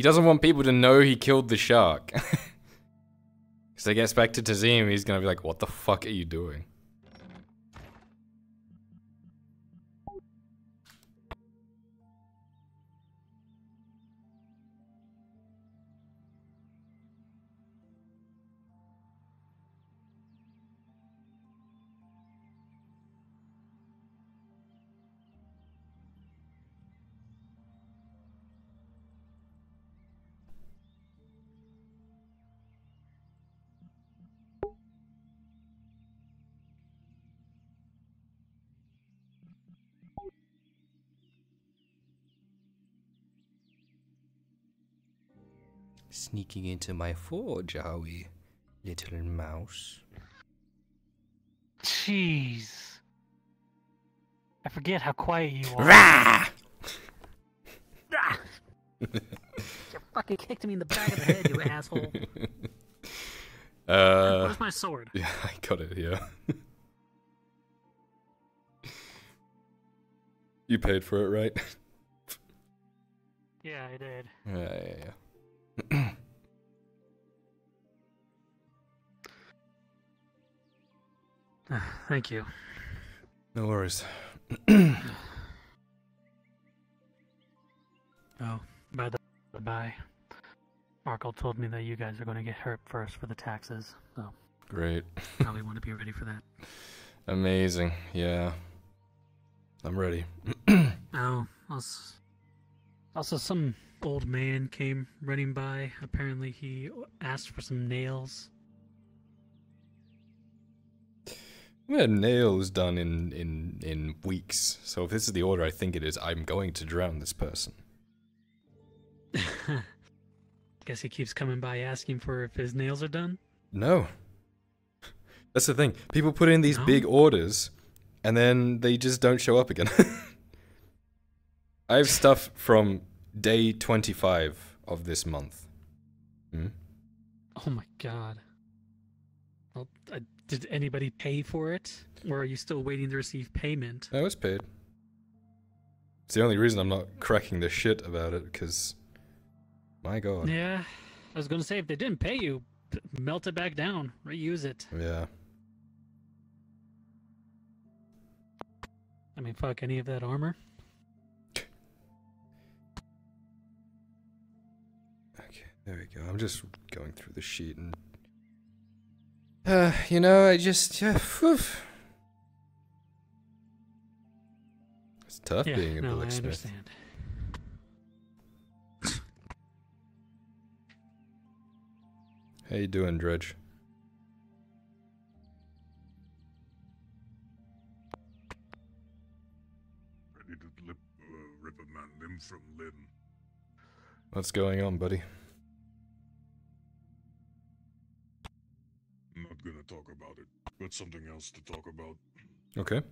He doesn't want people to know he killed the shark. Because he gets back to Tazim, he's gonna be like, what the fuck are you doing? Sneaking into my forge, are we, little mouse? Jeez. I forget how quiet you are. Rah! Ah! you fucking kicked me in the back of the head, you asshole. Uh, Where's my sword? Yeah, I got it here. you paid for it, right? Yeah, I did. Yeah, yeah, yeah. Thank you. no worries. Oh, by the by, Markle told me that you guys are going to get hurt first for the taxes, so Great. probably want to be ready for that. Amazing. Yeah. I'm ready. Oh, also, also some old man came running by. Apparently, he asked for some nails. We had nails done in, in, in weeks, so if this is the order I think it is, I'm going to drown this person. Guess he keeps coming by asking for if his nails are done. No. That's the thing. People put in these No. big orders, and then they just don't show up again. I have stuff from day 25 of this month. Hmm? Oh my god. Well, uh, did anybody pay for it, or are you still waiting to receive payment? I was paid. It's the only reason I'm not cracking the shit about it, because, my god. Yeah, I was gonna say if they didn't pay you, melt it back down, reuse it. Yeah. I mean, fuck any of that armor. There we go. I'm just going through the sheet and. Uh, you know, I just. Yeah, phew. It's tough yeah, being a no, I blacksmith. understand. How you doing, Dredge? Ready to lip, uh, rip a man limb from limb. What's going on, buddy? Not gonna talk about it. Got something else to talk about. Okay.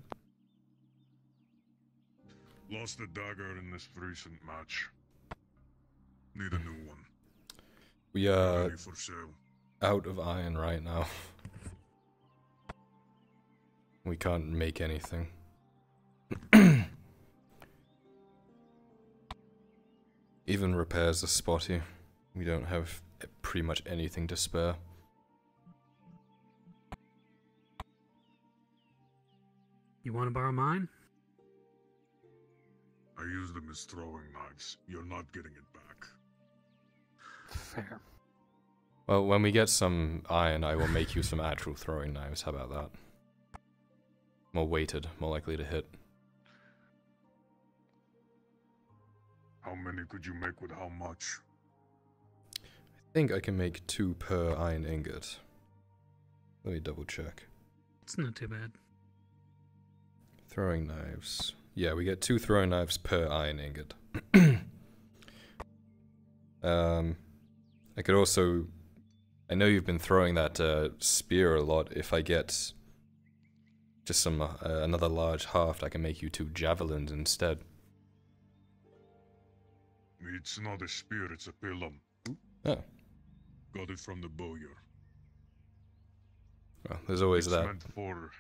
Lost a dagger in this recent match. Need a new one. We uh, are sale. out of iron right now. We can't make anything. Even repairs are spotty. We don't have pretty much anything to spare. You want to borrow mine? I use them as throwing knives. You're not getting it back. Fair. Well, when we get some iron, I will make you some actual throwing knives. How about that? More weighted, more likely to hit. How many could you make with how much? I think I can make two per iron ingot. Let me double check. It's not too bad. Throwing knives. Yeah, we get two throwing knives per iron ingot. um, I could also. I know you've been throwing that uh, spear a lot. If I get just some uh, another large haft, I can make you two javelins instead. It's not a spear, it's a pilum. Oh, Got it from the bowyer. well, there's always it's that. meant for.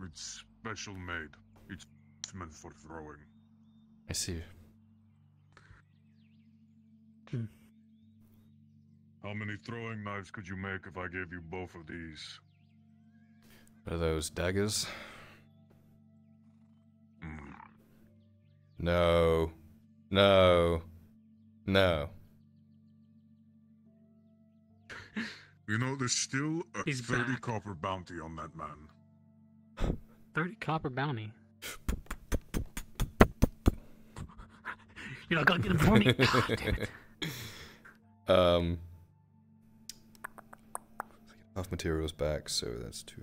Mm, It's special made. It's meant for throwing. I see. How many throwing knives could you make if I gave you both of these? Are those daggers? Hmm. No. No. No. You know, there's still a He's 30 back. copper bounty on that man. 30 copper bounty. You're not gonna get him for me. Damn it. Um, half materials back, so that's two.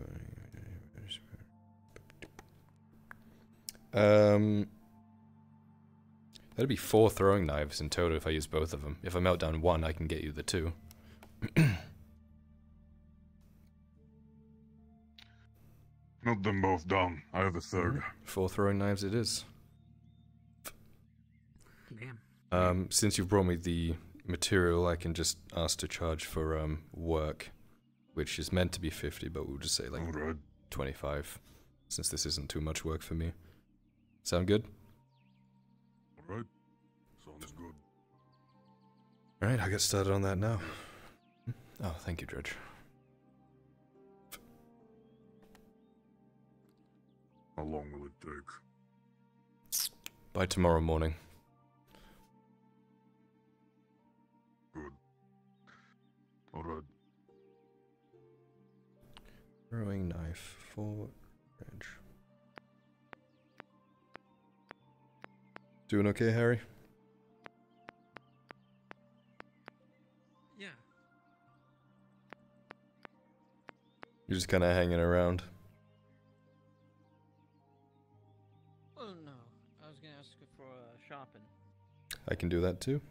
Um, that'd be four throwing knives in total if I use both of them. If I melt down one, I can get you the two. Melt them both down. I have a third. Four throwing knives it is. Damn. Um, since you've brought me the material, I can just ask to charge for um work, which is meant to be fifty, but we'll just say like Alright. twenty-five, since this isn't too much work for me. Sound good? Alright. Sounds good. All right, I'll get started on that now. Oh, thank you, Dredge. How long will it take? By tomorrow morning. Good. Alright. Throwing knife for Dredge. Doing okay, Harry? Yeah. You're just kind of hanging around. I can do that too.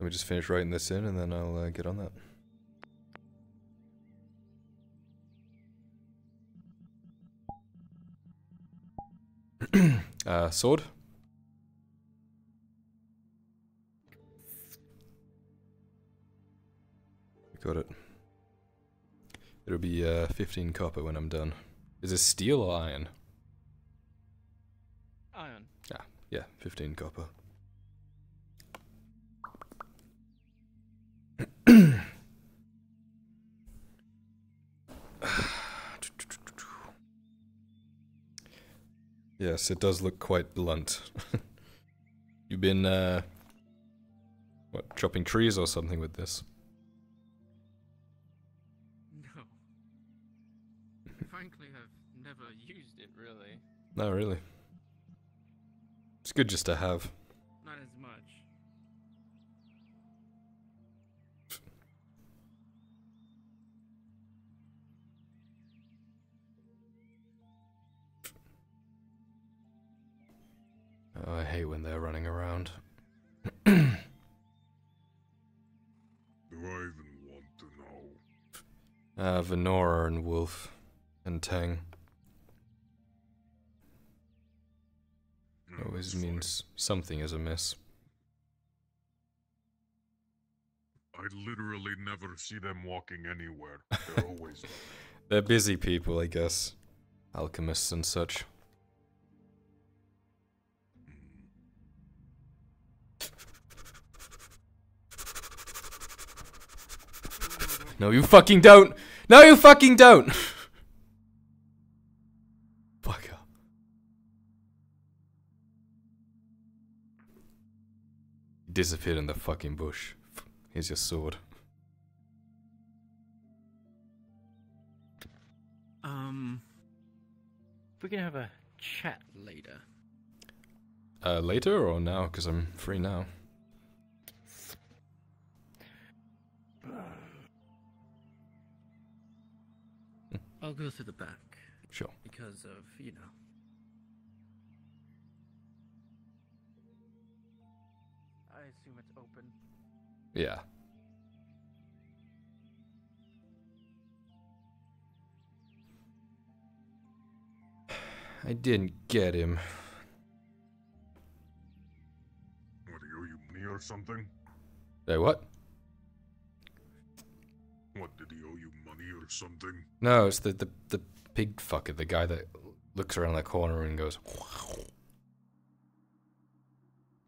Let me just finish writing this in and then I'll uh, get on that. uh, sword? Got it. It'll be uh, 15 copper when I'm done. Is it steel or iron? Iron. Ah, yeah, 15 copper. yes, it does look quite blunt. You've been, uh, what, chopping trees or something with this? No. Frankly, I've never used it really. No, really. It's good just to have. Not as much. Oh, I hate when they're running around. Do I even want to know? Uh, Venora and Wolf and Tang. Always means something is amiss. I literally never see them walking anywhere. They're always They're busy people, I guess. Alchemists and such. Mm. No, you fucking don't! No, you fucking don't! Fucker. Disappeared in the fucking bush. Here's your sword. Um, we can have a chat later. Uh, later or now? Because I'm free now. I'll go through the back. Sure. Because of, you know. Yeah. I didn't get him. What, do you owe you money or something? Hey, what? What, did he owe you money or something? No, it's the, the, the pig fucker, the guy that looks around that corner and goes,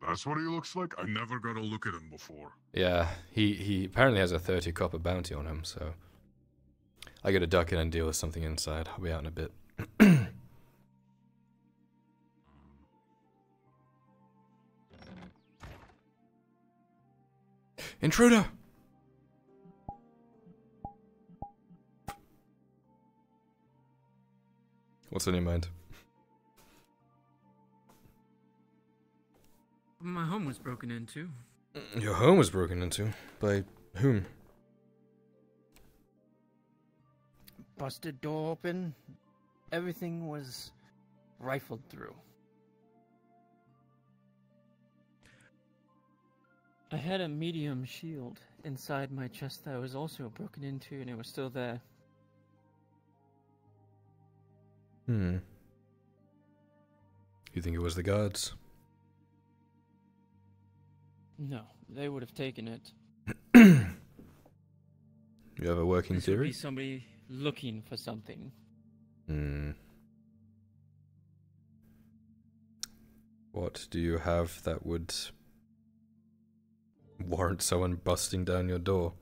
That's what he looks like? I never got a look at him before. Yeah, he, he apparently has a 30 copper bounty on him, so. I gotta duck in and deal with something inside. I'll be out in a bit. Intruder! What's on your mind? My home was broken into. Your home was broken into? By whom? Busted door open. Everything was rifled through. I had a medium shield inside my chest that was also broken into, and it was still there. Hmm. You think it was the guards? No, they would have taken it. You have a working This would theory? be somebody looking for something. Hmm. What do you have that would warrant someone busting down your door?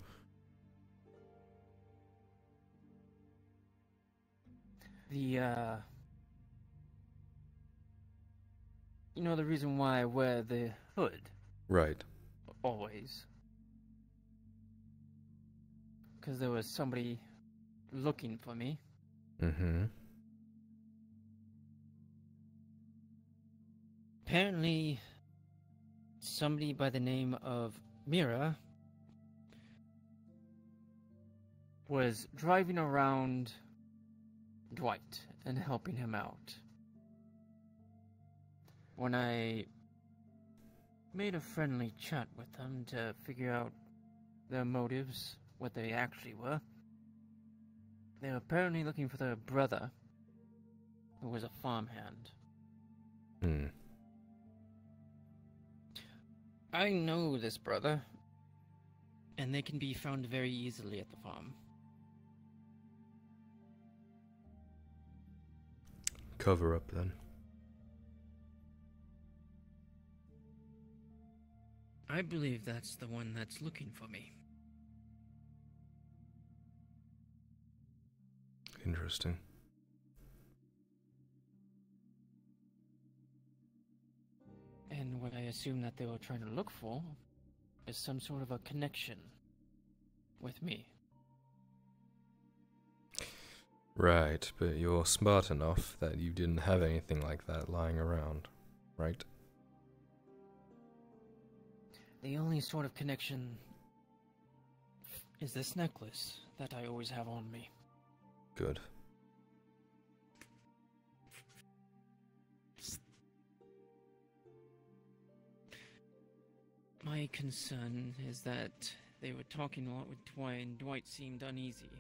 The, uh. You know the reason why I wear the hood Right. always? Because there was somebody looking for me. Mm-hmm. Apparently, somebody by the name of Mira was driving around Dwight and helping him out. When I made a friendly chat with them to figure out their motives, what they actually were. They were apparently looking for their brother, who was a farmhand. Hmm. I know this brother, and they can be found very easily at the farm. Cover up then. I believe that's the one that's looking for me. Interesting. And what I assume that they were trying to look for is some sort of a connection with me. Right, but you're smart enough that you didn't have anything like that lying around, right? The only sort of connection is this necklace that I always have on me. Good. My concern is that they were talking a lot with Dwight, and Dwight seemed uneasy